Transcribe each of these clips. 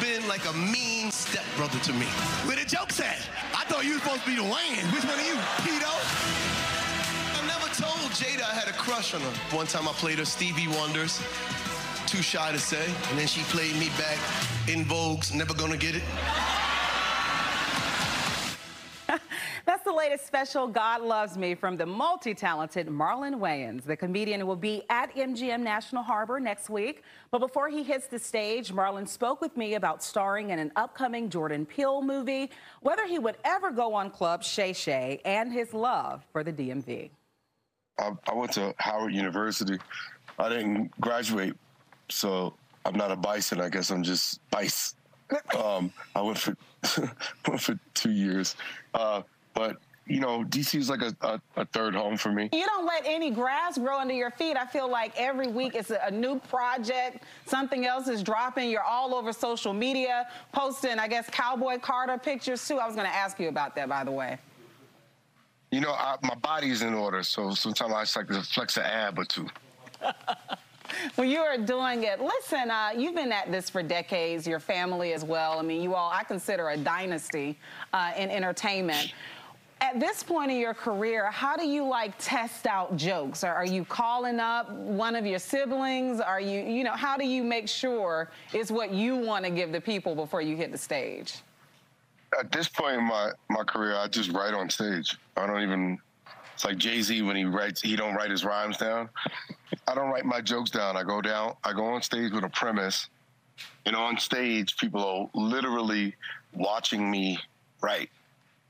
been like a mean stepbrother to me. Where the jokes at? I thought you were supposed to be the Wayne. Which one are you, pedo? I never told Jada I had a crush on her. One time I played her Stevie Wonders. Too shy to say. And then she played me back En Vogue's Never Gonna Get It. Latest special, God Loves Me, from the multi-talented Marlon Wayans. The comedian will be at MGM National Harbor next week. But before he hits the stage, Marlon spoke with me about starring in an upcoming Jordan Peele movie, whether he would ever go on Club Shay Shay, and his love for the DMV. I, I went to Howard University. I didn't graduate, so I'm not a bison. I guess I'm just Bice. Um, I went for went for two years. Uh, but you know, DC is like a, a, a, third home for me. You don't let any grass grow under your feet. I feel like every week it's a, a, new project, something else is dropping. You're all over social media, posting, I guess, Cowboy Carter pictures too. I was going to ask you about that, by the way. You know, I, my body's in order, so sometimes I just like to flex an ab or two. well, you are doing it. Listen, uh, you've been at this for decades, your family as well. I mean, you all, I consider a dynasty uh, in entertainment. At this point in your career, how do you like test out jokes? Or are you calling up one of your siblings? Are you, you know, how do you make sure it's what you want to give the people before you hit the stage? At this point in my, my career, I just write on stage. I don't even it's like Jay Z when he writes, he don't write his rhymes down. I don't write my jokes down. I go down, I go on stage with a premise, and on stage, people are literally watching me write.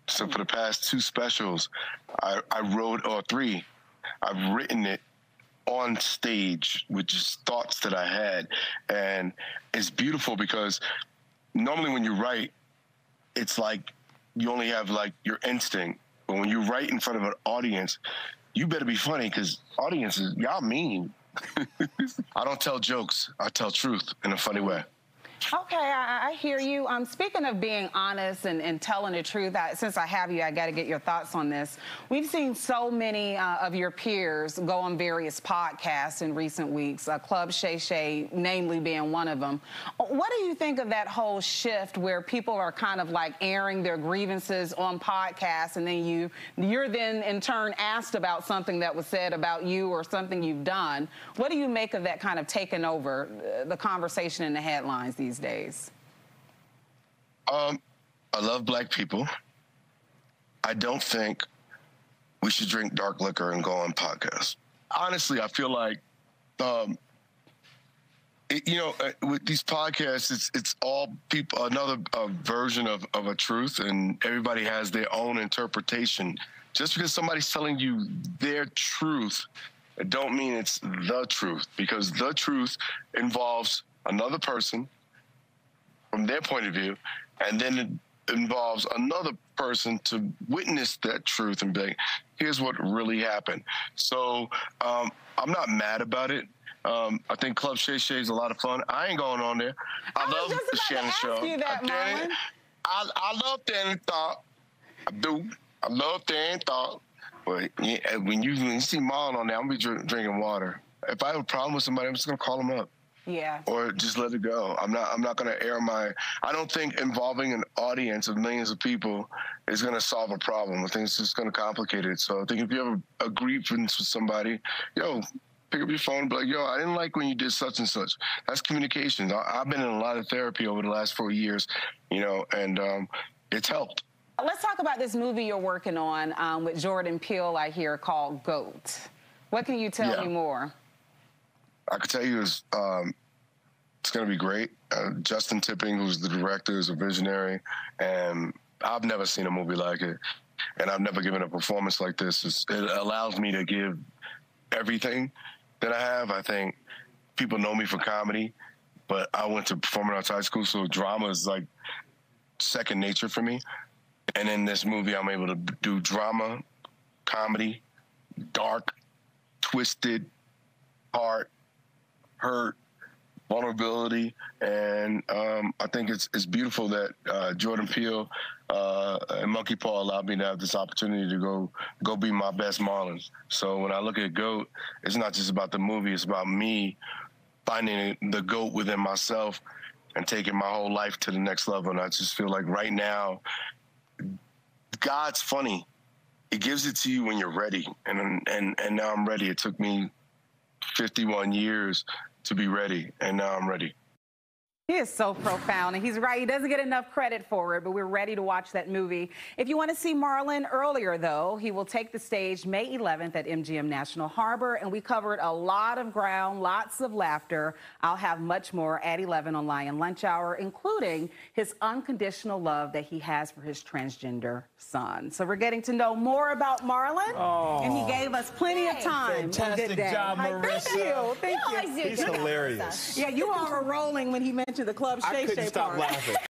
So for the past two specials, I, I wrote, or three, I've written it on stage with just thoughts that I had. And it's beautiful because normally when you write, it's like you only have like your instinct. But when you write in front of an audience, you better be funny because audiences, y'all mean. I don't tell jokes. I tell truth in a funny way. Okay, I, I, hear you. Um, speaking of being honest and, and telling the truth, I, since I have you, I got to get your thoughts on this. We've seen so many uh, of your peers go on various podcasts in recent weeks, uh, Club Shay Shay, namely being one of them. What do you think of that whole shift where people are kind of like airing their grievances on podcasts, and then you you're then in turn asked about something that was said about you or something you've done? What do you make of that kind of taking over uh, the conversation in the headlines these these days? Um, I love black people. I don't think we should drink dark liquor and go on podcasts. Honestly, I feel like, um, it, you know, uh, with these podcasts, it's it's all people another uh, version of of a truth, and everybody has their own interpretation. Just because somebody's telling you their truth, it don't mean it's the truth, because the truth involves another person from their point of view, and then it involves another person to witness that truth and be like, here's what really happened. So um, I'm not mad about it. Um, I think Club Shay Shay is a lot of fun. I ain't going on there. I, I love the Shannon show. You that, I, I, I love Dan Thought. I do. I love Dan Thought. But yeah, when you when you see Marlon on there, I'm gonna be drink, drinking water. If I have a problem with somebody, I'm just gonna call them up. Yeah. Or just let it go. I'm not. I'm not going to air my. I don't think involving an audience of millions of people is going to solve a problem. I think it's just going to complicate it. So I think if you have a, a grievance with somebody, yo, pick up your phone and be like, yo, I didn't like when you did such and such. That's communication. I, have been in a lot of therapy over the last four years, you know, and um, it's helped. Let's talk about this movie you're working on um, with Jordan Peele, I hear, called GOAT. What can you tell yeah. me more? I could tell you is um, it's going to be great. Uh, Justin Tipping, who's the director, is a visionary, and I've never seen a movie like it, and I've never given a performance like this. It's, it allows me to give everything that I have. I think people know me for comedy, but I went to performing arts high school, so drama is like second nature for me. And in this movie, I'm able to do drama, comedy, dark, twisted, heart, hurt, vulnerability, and um, I think it's it's beautiful that uh, Jordan Peele uh, and Monkey Paw allowed me to have this opportunity to go go be my best Marlins. So when I look at Goat, it's not just about the movie; it's about me finding the goat within myself and taking my whole life to the next level. And I just feel like right now, God's funny. He gives it to you when you're ready, and and and now I'm ready. It took me 51 years to be ready, and now I'm ready. He is so profound, and he's right. He doesn't get enough credit for it, but we're ready to watch that movie. If you want to see Marlon earlier, though, he will take the stage May 11th at MGM National Harbor, and we covered a lot of ground, lots of laughter. I'll have much more at 11 on Lion Lunch Hour, including his unconditional love that he has for his transgender son. So we're getting to know more about Marlon, oh. and he gave us plenty of time. Fantastic job, Marissa. Thank you. Thank you. He's hilarious. Yeah, you all were rolling when he mentioned to the club Shay Shay stop laughing.